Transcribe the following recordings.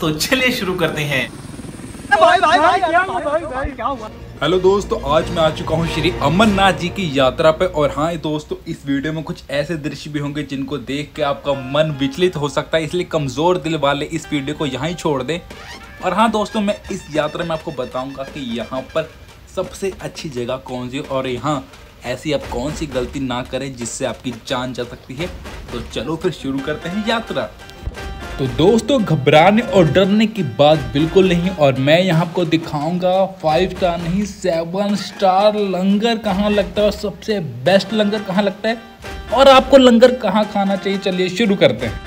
तो चलिए शुरू करते हैं। भाई भाई भाई क्या हुआ? भाई भाई क्या हुआ? हेलो दोस्तों आज मैं आ चुका हूँ श्री अमरनाथ जी की यात्रा पे। और हाँ दोस्तों इस वीडियो में कुछ ऐसे दृश्य भी होंगे जिनको देख के आपका मन विचलित हो सकता है। इसलिए कमज़ोर दिल वाले इस वीडियो को यहाँ ही छोड़ दें। और हाँ दोस्तों मैं इस यात्रा में आपको बताऊँगा कि यहाँ पर सबसे अच्छी जगह कौन सी और यहाँ ऐसी आप कौन सी गलती ना करें जिससे आपकी जान जा सकती है। तो चलो फिर शुरू करते हैं यात्रा। तो दोस्तों, घबराने और डरने की बात बिल्कुल नहीं, और मैं यहाँ आपको दिखाऊँगा फाइव स्टार नहीं सेवन स्टार लंगर कहाँ लगता है और सबसे बेस्ट लंगर कहाँ लगता है। और आपको लंगर कहाँ खाना चाहिए, चलिए शुरू करते हैं।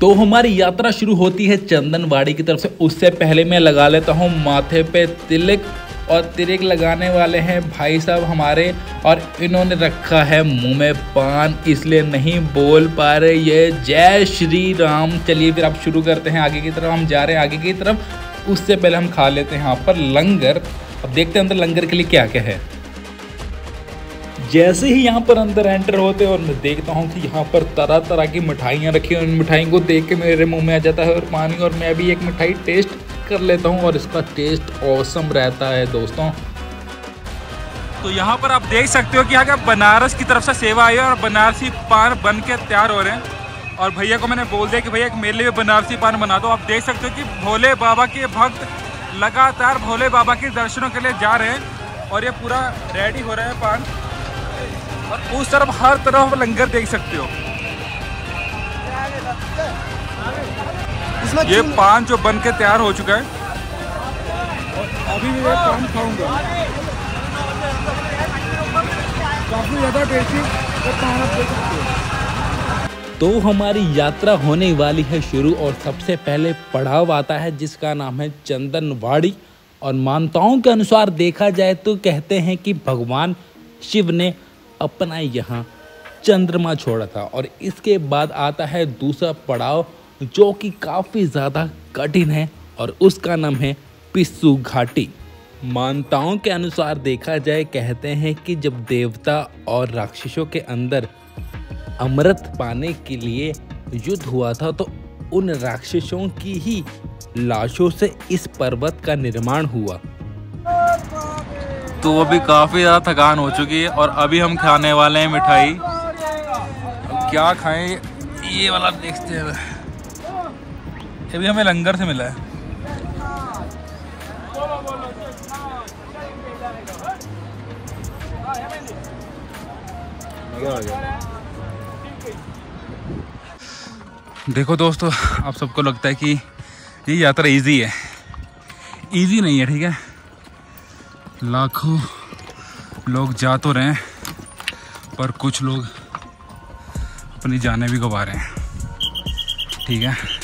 तो हमारी यात्रा शुरू होती है चंदनवाड़ी की तरफ़ से। उससे पहले मैं लगा लेता हूँ माथे पे तिलक और तिलक लगाने वाले हैं भाई साहब हमारे, और इन्होंने रखा है मुँह में पान, इसलिए नहीं बोल पा रहे ये। जय श्री राम। चलिए फिर आप शुरू करते हैं, आगे की तरफ़ हम जा रहे हैं, आगे की तरफ़। उससे पहले हम खा लेते हैं यहाँ पर लंगर। अब देखते हैं अंदर लंगर के लिए क्या क्या है। जैसे ही यहाँ पर अंदर एंटर होते हैं, और मैं देखता हूँ कि यहाँ पर तरह तरह की मिठाइयाँ रखी हैं। उन मिठाई को देख के मेरे मुँह में आ जाता है और पानी, और मैं भी एक मिठाई टेस्ट कर लेता हूँ और इसका टेस्ट औसम रहता है दोस्तों। तो यहाँ पर आप देख सकते हो कि यहाँ बनारस की तरफ़ से सेवा आई है और बनारसी पान बन के तैयार हो रहे हैं। और भैया को मैंने बोल दिया कि भैया मेरे लिए बनारसी पान बना दो। आप देख सकते हो कि भोले बाबा के भक्त लगातार भोले बाबा के दर्शनों के लिए जा रहे हैं और ये पूरा रेडी हो रहा है पान। और उस तरफ़ हर तरफ़ लंगर देख सकते हो। ये पान जो बन के तैयार हो चुका है। अभी मैं पान खाऊँगा। काफ़ी ज़्यादा टेस्टी पान आप देख सकते हो। तो हमारी यात्रा होने वाली है शुरू और सबसे पहले पड़ाव आता है जिसका नाम है चंदनवाड़ी। और मान्यताओं के अनुसार देखा जाए तो कहते हैं कि भगवान शिव ने अपना यहाँ चंद्रमा छोड़ा था। और इसके बाद आता है दूसरा पड़ाव जो कि काफ़ी ज़्यादा कठिन है और उसका नाम है पिस्सू घाटी। मान्यताओं के अनुसार देखा जाए, कहते हैं कि जब देवता और राक्षसों के अंदर अमृत पाने के लिए युद्ध हुआ था तो उन राक्षसों की ही लाशों से इस पर्वत का निर्माण हुआ। तो अभी काफ़ी ज़्यादा थकान हो चुकी है और अभी हम खाने वाले हैं मिठाई। क्या खाएँ? ये वाला देखते हैं। ये भी हमें लंगर से मिला है। देखो दोस्तों, आप सबको लगता है कि ये यात्रा इजी है। इजी नहीं है, ठीक है? लाखों लोग जा तो रहे हैं, पर कुछ लोग अपनी जाने भी गवा रहे हैं। ठीक है?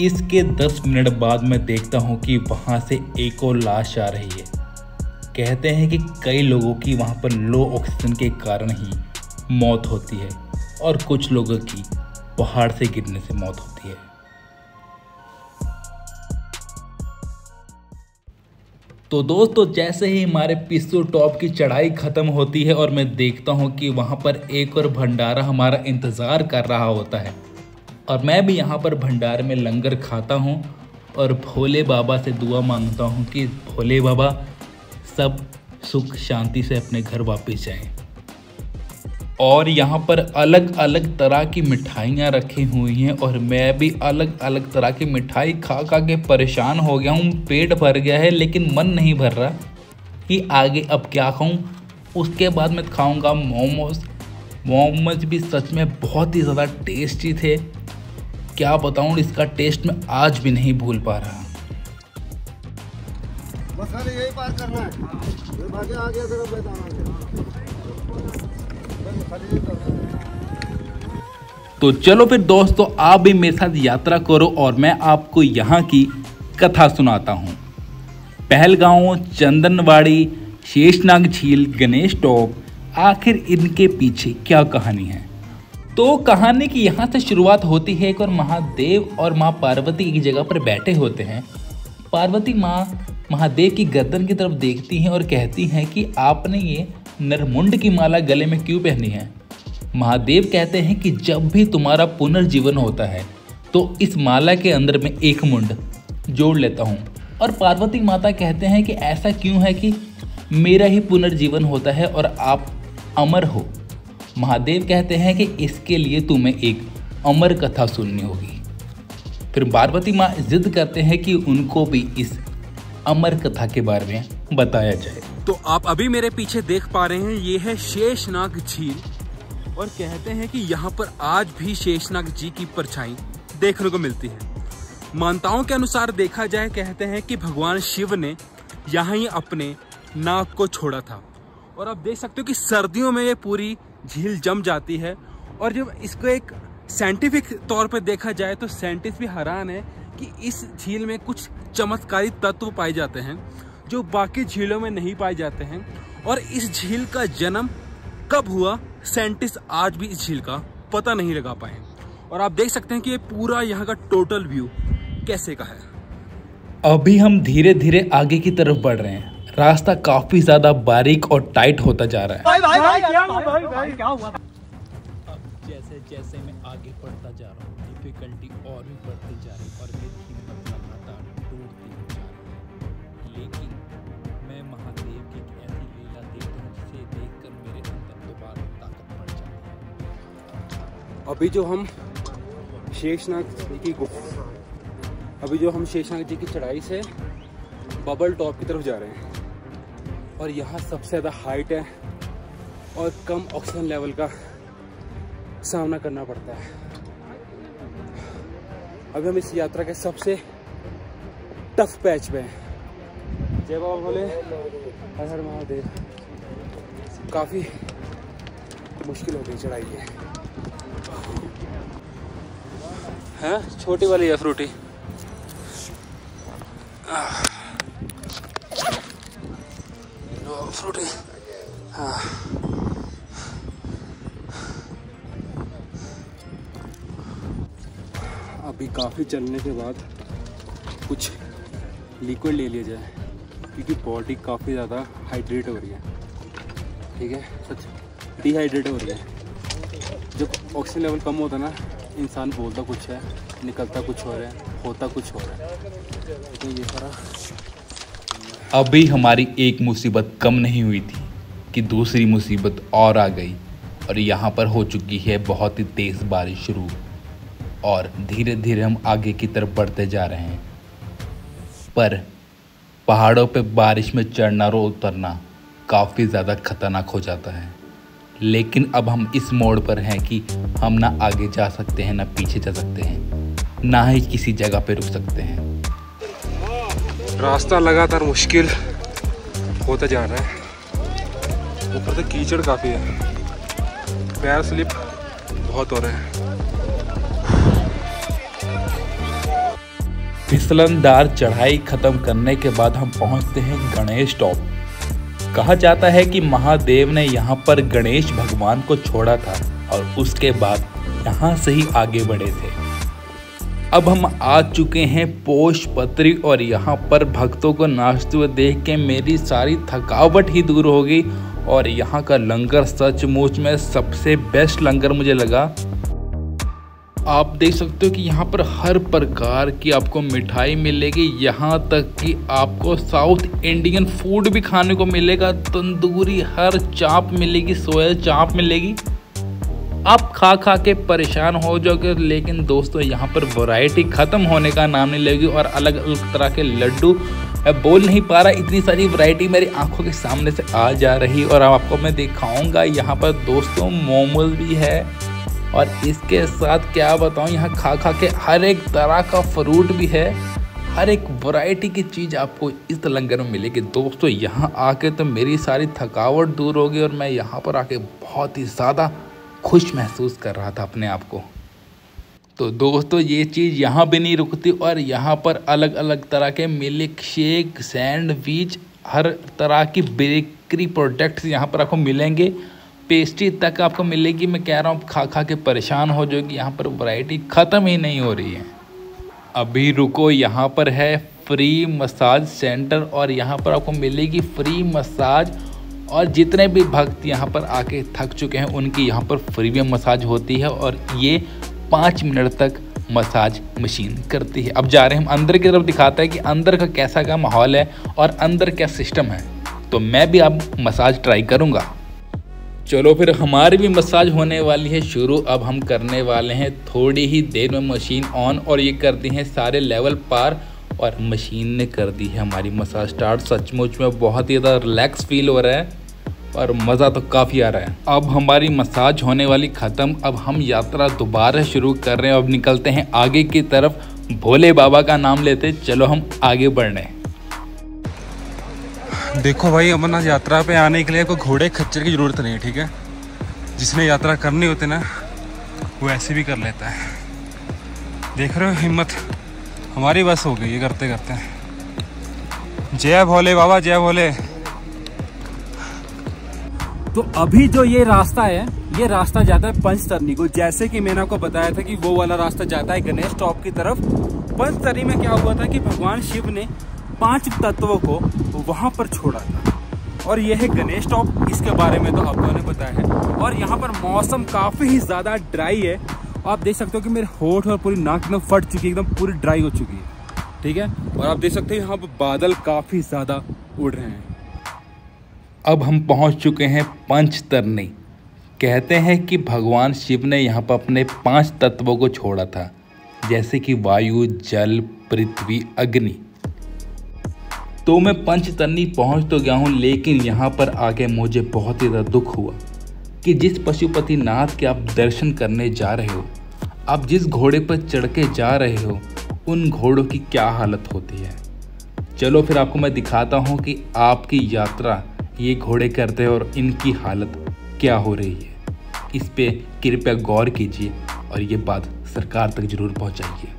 इसके 10 मिनट बाद मैं देखता हूँ कि वहाँ से एक और लाश आ रही है। कहते हैं कि कई लोगों की वहाँ पर लो ऑक्सीजन के कारण ही मौत होती है और कुछ लोगों की पहाड़ से गिरने से मौत होती है। तो दोस्तों, जैसे ही हमारे पिस्सू टॉप की चढ़ाई ख़त्म होती है और मैं देखता हूँ कि वहाँ पर एक और भंडारा हमारा इंतज़ार कर रहा होता है। और मैं भी यहाँ पर भंडार में लंगर खाता हूँ और भोले बाबा से दुआ माँगता हूँ कि भोले बाबा, सब सुख शांति से अपने घर वापस जाएँ। और यहाँ पर अलग अलग तरह की मिठाइयाँ रखी हुई हैं और मैं भी अलग अलग तरह की मिठाई खा खा के परेशान हो गया हूँ, पेट भर गया है, लेकिन मन नहीं भर रहा कि आगे अब क्या खाऊँ। उसके बाद मैं खाऊँगा मोमोज। मोमोज भी सच में बहुत ही ज़्यादा टेस्टी थे। क्या बताऊँ इसका टेस्ट मैं आज भी नहीं भूल पा रहा। बस खाली यही पार करना है। फिर आगे बैठाना तो चलो फिर दोस्तों आप भी मेरे साथ यात्रा करो और मैं आपको यहाँ की कथा सुनाता हूँ। पहलगांव चंदनवाड़ी शेषनाग झील गणेश टॉप आखिर इनके पीछे क्या कहानी है? तो कहानी की यहाँ से शुरुआत होती है एक और महादेव और माँ पार्वती एक जगह पर बैठे होते हैं। पार्वती माँ महादेव की गर्दन की तरफ़ देखती हैं और कहती हैं कि आपने ये नरमुंड की माला गले में क्यों पहनी है? महादेव कहते हैं कि जब भी तुम्हारा पुनर्जीवन होता है तो इस माला के अंदर में एक मुंड जोड़ लेता हूँ। और पार्वती माता कहते हैं कि ऐसा क्यों है कि मेरा ही पुनर्जीवन होता है और आप अमर हो। महादेव कहते हैं कि इसके लिए तुम्हें एक अमर कथा सुननी होगी। फिर पार्वती माँ जिद करते हैं कि उनको भी इस अमर कथा के बारे में बताया जाए। तो आप अभी मेरे पीछे देख पा रहे हैं, ये है शेषनाग झील। और कहते हैं कि यहाँ पर आज भी शेषनाग जी की परछाई देखने को मिलती है। मानताओं के अनुसार देखा जाए, कहते हैं कि भगवान शिव ने यहाँ ही अपने नाग को छोड़ा था। और आप देख सकते हो कि सर्दियों में ये पूरी झील जम जाती है और जब इसको एक साइंटिफिक तौर पर देखा जाए तो साइंटिस्ट भी हैरान है कि इस झील में कुछ चमत्कारी तत्व पाए जाते हैं जो बाकी झीलों में नहीं पाए जाते हैं। और इस झील का जन्म कब हुआ? साइंटिस्ट आज भी इस झील का पता नहीं लगा पाए और आप देख सकते हैं कि ये पूरा यहाँ का टोटल व्यू कैसे का है। अभी हम धीरे धीरे आगे की तरफ़ बढ़ रहे हैं। रास्ता काफ़ी ज़्यादा बारीक और टाइट होता जा रहा है। भाई भाई भाई क्या हुआ? भाई भाई क्या हुआ? अब जैसे जैसे मैं आगे बढ़ता जा रहा हूँ डिफिकल्टी और भी बढ़ती जा रही और मेरी हिम्मत लगातार टूटती जा रही लेकिन मैं महादेव की एक ऐसी लीला देखता हूँ जिसे देखकर मेरे अंदर दोबारा ताकत बढ़ जाती है। अभी जो हम शेषनाग जी की गुफा अभी जो हम शेषनाग जी की चढ़ाई से बबल टॉप की तरफ़ जा रहे हैं। और यहाँ सबसे ज़्यादा हाइट है और कम ऑक्सीजन लेवल का सामना करना पड़ता है। अभी हम इस यात्रा के सबसे टफ पैच पे हैं। जय बाबा बोले। हर हर महादेव। काफ़ी मुश्किल हो गई चढ़ाई है हैं, छोटी वाली है फ्रूटी फ्रूटी हाँ। अभी काफ़ी चलने के बाद कुछ लिक्विड ले लिया जाए, क्योंकि बॉडी काफ़ी ज़्यादा हाइड्रेट हो रही है। ठीक है? सच। डिहाइड्रेट हो रही है। जब ऑक्सीजन लेवल कम होता है ना, इंसान बोलता कुछ है, निकलता कुछ हो रहा है, होता कुछ हो रहा है। तो ये सारा अभी हमारी एक मुसीबत कम नहीं हुई थी कि दूसरी मुसीबत और आ गई और यहाँ पर हो चुकी है बहुत ही तेज़ बारिश शुरू। और धीरे धीरे हम आगे की तरफ़ बढ़ते जा रहे हैं। पर पहाड़ों पे बारिश में चढ़ना और उतरना काफ़ी ज़्यादा खतरनाक हो जाता है। लेकिन अब हम इस मोड़ पर हैं कि हम ना आगे जा सकते हैं, ना पीछे जा सकते हैं, ना ही किसी जगह पर रुक सकते हैं। रास्ता लगातार मुश्किल होता जा रहा है। ऊपर से कीचड़ काफ़ी है। पैर स्लिप बहुत हो रहे हैं। फिसलनदार चढ़ाई खत्म करने के बाद हम पहुँचते हैं गणेश टॉप। कहा जाता है कि महादेव ने यहाँ पर गणेश भगवान को छोड़ा था और उसके बाद यहाँ से ही आगे बढ़े थे। अब हम आ चुके हैं पोष पत्री और यहाँ पर भक्तों को नाचते हुए देख के मेरी सारी थकावट ही दूर हो गई और यहाँ का लंगर सचमुच में सबसे बेस्ट लंगर मुझे लगा। आप देख सकते हो कि यहाँ पर हर प्रकार की आपको मिठाई मिलेगी। यहाँ तक कि आपको साउथ इंडियन फ़ूड भी खाने को मिलेगा। तंदूरी हर चाप मिलेगी, सोया चाप मिलेगी। आप खा खा के परेशान हो जाओगे, लेकिन दोस्तों, यहाँ पर वैरायटी ख़त्म होने का नाम नहीं लेगी और अलग अलग तरह के लड्डू, मैं बोल नहीं पा रहा, इतनी सारी वैरायटी मेरी आँखों के सामने से आ जा रही और आपको मैं दिखाऊँगा, यहाँ पर दोस्तों मोमोज भी है। और इसके साथ क्या बताऊँ, यहाँ खा खा के हर एक तरह का फ्रूट भी है। हर एक वैरायटी की चीज़ आपको इस लंगर में मिलेगी। दोस्तों, यहाँ आके तो मेरी सारी थकावट दूर होगी और मैं यहाँ पर आके बहुत ही ज़्यादा खुश महसूस कर रहा था अपने आप को। तो दोस्तों, ये चीज़ यहाँ भी नहीं रुकती और यहाँ पर अलग अलग तरह के मिल्क शेक सैंडविच, हर तरह की बेकरी प्रोडक्ट्स यहाँ पर आपको मिलेंगे। पेस्ट्री तक आपको मिलेगी, मैं कह रहा हूँ खा खा के परेशान हो जाओगी, यहाँ पर वैरायटी ख़त्म ही नहीं हो रही है। अभी रुको, यहाँ पर है फ्री मसाज सेंटर और यहाँ पर आपको मिलेगी फ्री मसाज और जितने भी भक्त यहाँ पर आके थक चुके हैं, उनकी यहाँ पर फ्री में मसाज होती है और ये पाँच मिनट तक मसाज मशीन करती है। अब जा रहे हैं, हम अंदर की तरफ़ दिखाता है कि अंदर का कैसा का माहौल है और अंदर क्या सिस्टम है। तो मैं भी अब मसाज ट्राई करूँगा। चलो फिर, हमारी भी मसाज होने वाली है, शुरू अब हम करने वाले हैं। थोड़ी ही देर में मशीन ऑन और ये कर दी है, सारे लेवल पार और मशीन ने कर दी है हमारी मसाज स्टार्ट सचमुच में बहुत ही ज़्यादा रिलैक्स फील हो रहा है। और मज़ा तो काफ़ी आ रहा है। अब हमारी मसाज होने वाली ख़त्म। अब हम यात्रा दोबारा शुरू कर रहे हैं। अब निकलते हैं आगे की तरफ़। भोले बाबा का नाम लेते चलो हम आगे बढ़ रहे देखो भाई अमरनाथ यात्रा पे आने के लिए कोई घोड़े खच्चर की ज़रूरत नहीं है, ठीक है? जिसने यात्रा करनी होती ना, वो ऐसे भी कर लेता है। देख रहे हो हिम्मत? हमारी बस हो गई है करते करते जय भोले बाबा, जय भोले। तो अभी जो ये रास्ता है, ये रास्ता जाता है पंचतरनी को। जैसे कि मैंने आपको बताया था कि वो वाला रास्ता जाता है गणेश टॉप की तरफ़। पंचतरनी में क्या हुआ था कि भगवान शिव ने पाँच तत्वों को वहाँ पर छोड़ा था। और ये है गणेश टॉप इसके बारे में तो आपको ने बताया है। और यहाँ पर मौसम काफ़ी ही ज़्यादा ड्राई है। आप देख सकते हो कि मेरे होठ और पूरी नाक एकदम फट चुकी है, एकदम पूरी ड्राई हो चुकी है। ठीक है? और आप देख सकते हो यहाँ पर बादल काफ़ी ज़्यादा उड़ रहे हैं। अब हम पहुँच चुके हैं पंचतरनी कहते हैं कि भगवान शिव ने यहाँ पर अपने पाँच तत्वों को छोड़ा था, जैसे कि वायु, जल, पृथ्वी, अग्नि। तो मैं पंचतरनी पहुँच तो गया हूँ, लेकिन यहाँ पर आके मुझे बहुत ही ज़्यादा दुख हुआ कि जिस पशुपति नाथ के आप दर्शन करने जा रहे हो, आप जिस घोड़े पर चढ़ के जा रहे हो, उन घोड़ों की क्या हालत होती है? चलो फिर आपको मैं दिखाता हूँ कि आपकी यात्रा ये घोड़े करते हैं और इनकी हालत क्या हो रही है? इस पे कृपया गौर कीजिए और ये बात सरकार तक ज़रूर पहुंचाइए।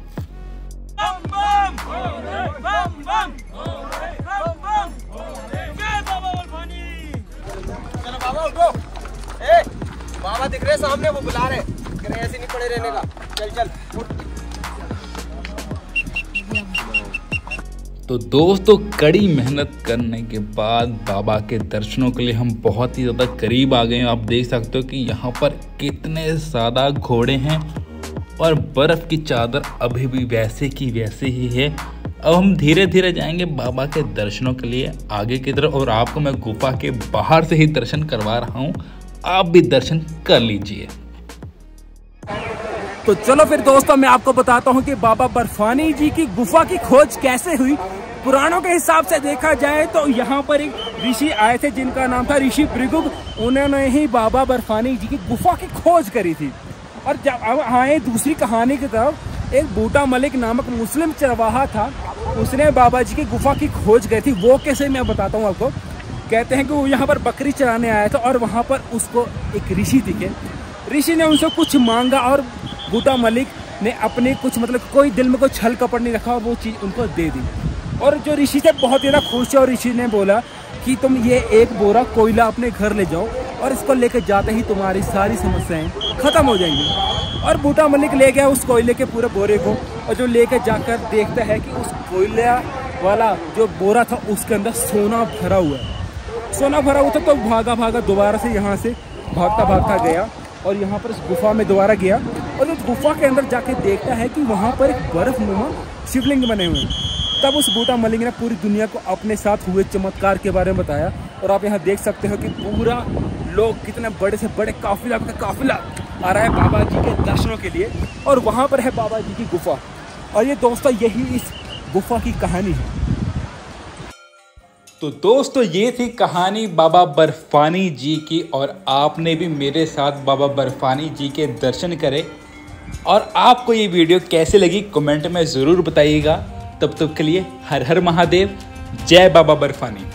बाबा दिख रहे सामने, वो बुला रहे ऐसे नहीं पड़े रहने का। चल चल तो दोस्तों कड़ी मेहनत करने के बाद बाबा के दर्शनों के लिए हम बहुत ही ज़्यादा करीब आ गए हैं। आप देख सकते हो कि यहाँ पर कितने ज़्यादा घोड़े हैं और बर्फ़ की चादर अभी भी वैसे की वैसे ही है। अब हम धीरे धीरे जाएँगे बाबा के दर्शनों के लिए आगे की तरफ़ और आपको मैं गुफा के बाहर से ही दर्शन करवा रहा हूँ। आप भी दर्शन कर लीजिए। तो चलो फिर दोस्तों, मैं आपको बताता हूँ कि बाबा बर्फानी जी की गुफा की खोज कैसे हुई। पुराणों के हिसाब से देखा जाए तो यहाँ पर एक ऋषि आए थे जिनका नाम था ऋषि भृगुग। उन्होंने ही बाबा बर्फानी जी की गुफा की खोज करी थी। और जब अब आए दूसरी कहानी की तरफ़, एक बूटा मलिक नामक मुस्लिम चरवाहा था, उसने बाबा जी की गुफा की खोज करी थी। वो कैसे मैं बताता हूँ आपको। कहते हैं कि वो यहाँ पर बकरी चराने आया था और वहाँ पर उसको एक ऋषि दिखे। ऋषि ने उनसे कुछ मांगा और बूटा मलिक ने अपने कुछ मतलब कोई दिल में कोई छल कपड़ नहीं रखा और वो चीज़ उनको दे दी। और जो ऋषि थे बहुत ज़्यादा खुश है और ऋषि ने बोला कि तुम ये एक बोरा कोयला अपने घर ले जाओ और इसको लेकर जाते ही तुम्हारी सारी समस्याएँ खत्म हो जाएँगी। और बूटा मलिक ले गया उस कोयले के पूरे बोरे को और जो लेकर जाकर देखता है कि उस कोयला वाला जो बोरा था उसके अंदर सोना भरा हुआ है। सोना भरा हुआ था तो भागा भागा दोबारा से यहाँ से भागता भागता गया। और यहाँ पर इस गुफा में दोबारा गया और उस गुफा के अंदर जाके देखता है कि वहाँ पर एक बर्फ़ नुमा शिवलिंग बने हुए हैं। तब उस बूटा मलिंग ने पूरी दुनिया को अपने साथ हुए चमत्कार के बारे में बताया और आप यहाँ देख सकते हो कि पूरा लोग कितने बड़े से बड़े काफिला का काफिला आ रहा है बाबा जी के दर्शनों के लिए और वहाँ पर है बाबा जी की गुफा। और ये दोस्तों यही इस गुफा की कहानी है। तो दोस्तों, ये थी कहानी बाबा बर्फानी जी की और आपने भी मेरे साथ बाबा बर्फानी जी के दर्शन करे। और आपको ये वीडियो कैसे लगी, कमेंट में ज़रूर बताइएगा। तब तक के लिए हर हर महादेव, जय बाबा बर्फानी।